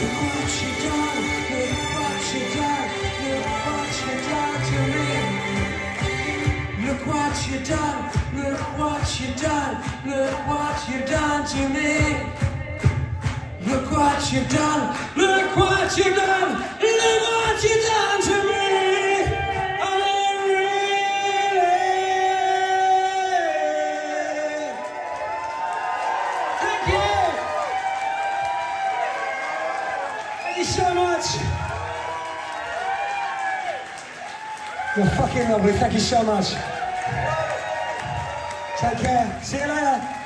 Look what you've done. Look what you've done. Look what you've done to me. Look what you've done. Look what you've done. Look what you've done to me. You're fucking lovely. Thank you so much. Take care. See you later.